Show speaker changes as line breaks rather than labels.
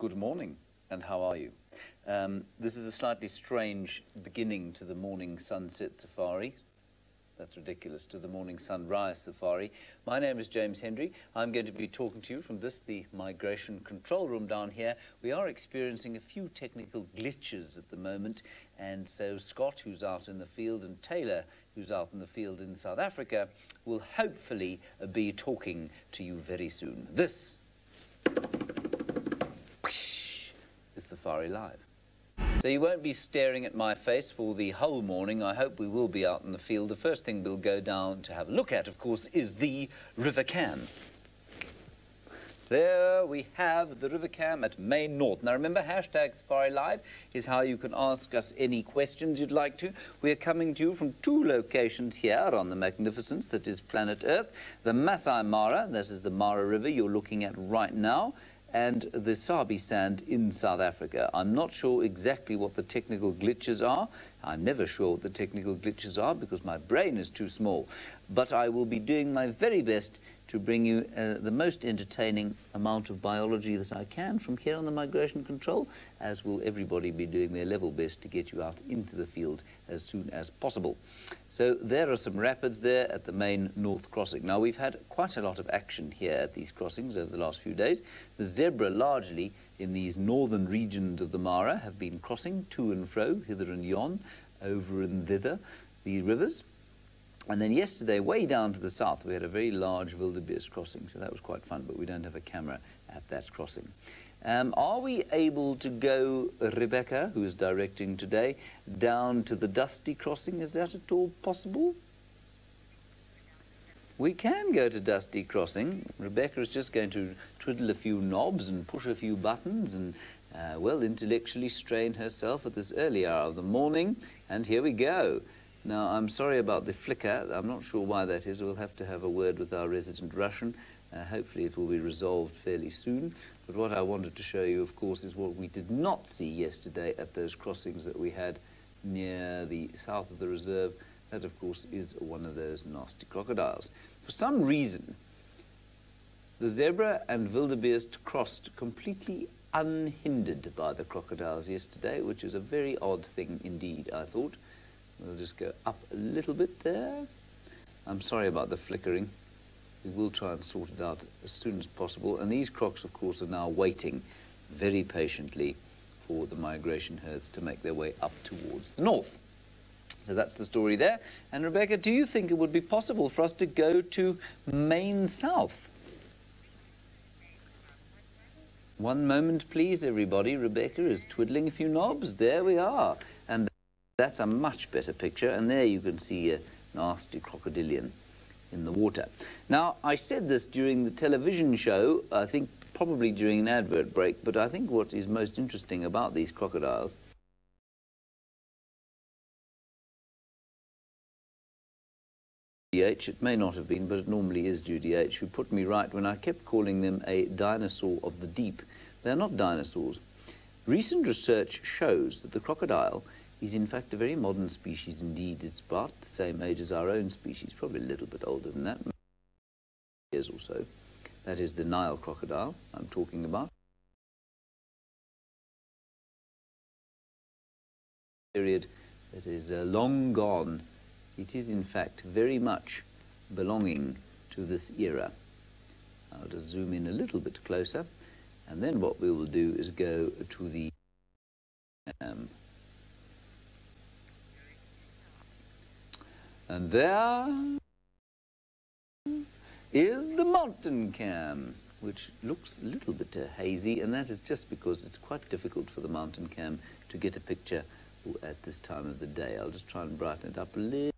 Good morning, and how are you? Um, this is a slightly strange beginning to the morning sunset safari. That's ridiculous, to the morning sunrise safari. My name is James Hendry. I'm going to be talking to you from this, the migration control room down here. We are experiencing a few technical glitches at the moment, and so Scott, who's out in the field, and Taylor, who's out in the field in South Africa, will hopefully be talking to you very soon. This is Safari Live. So you won't be staring at my face for the whole morning. I hope we will be out in the field. The first thing we'll go down to have a look at, of course, is the River Cam. There we have the River Cam at Main North. Now remember, hashtag Safari Live is how you can ask us any questions you'd like to. We are coming to you from two locations here on the magnificence that is planet Earth. The Masai Mara, that is the Mara River you're looking at right now, and the Sabi Sand in South Africa. I'm not sure exactly what the technical glitches are. I'm never sure what the technical glitches are because my brain is too small. But I will be doing my very best to bring you uh, the most entertaining amount of biology that I can from here on the migration control, as will everybody be doing their level best to get you out into the field as soon as possible. So there are some rapids there at the main north crossing. Now we've had quite a lot of action here at these crossings over the last few days. The zebra largely in these northern regions of the Mara have been crossing to and fro, hither and yon, over and thither, the rivers. And then yesterday, way down to the south, we had a very large wildebeest crossing, so that was quite fun, but we don't have a camera at that crossing. Um, are we able to go, Rebecca, who is directing today, down to the Dusty crossing? Is that at all possible? We can go to Dusty Crossing. Rebecca is just going to twiddle a few knobs and push a few buttons and, uh, well, intellectually strain herself at this early hour of the morning. And here we go. Now, I'm sorry about the flicker. I'm not sure why that is. We'll have to have a word with our resident Russian. Uh, hopefully it will be resolved fairly soon. But what I wanted to show you, of course, is what we did not see yesterday at those crossings that we had near the south of the reserve. That, of course, is one of those nasty crocodiles. For some reason, the zebra and wildebeest crossed completely unhindered by the crocodiles yesterday, which is a very odd thing indeed, I thought. We'll just go up a little bit there. I'm sorry about the flickering. We will try and sort it out as soon as possible. And these crocs, of course, are now waiting very patiently for the migration herds to make their way up towards the north. So that's the story there. And Rebecca, do you think it would be possible for us to go to Main South? One moment, please, everybody. Rebecca is twiddling a few knobs. There we are. And that's a much better picture. And there you can see a nasty crocodilian in the water. Now, I said this during the television show, I think probably during an advert break, but I think what is most interesting about these crocodiles H. It may not have been, but it normally is Judy H. who put me right when I kept calling them a dinosaur of the deep. They're not dinosaurs. Recent research shows that the crocodile is in fact a very modern species indeed. It's about the same age as our own species, probably a little bit older than that, years or so. That is the Nile crocodile I'm talking about. Period that is uh, long gone it is in fact very much belonging to this era. I'll just zoom in a little bit closer and then what we will do is go to the um, and there is the mountain cam which looks a little bit uh, hazy and that is just because it's quite difficult for the mountain cam to get a picture at this time of the day. I'll just try and brighten it up a little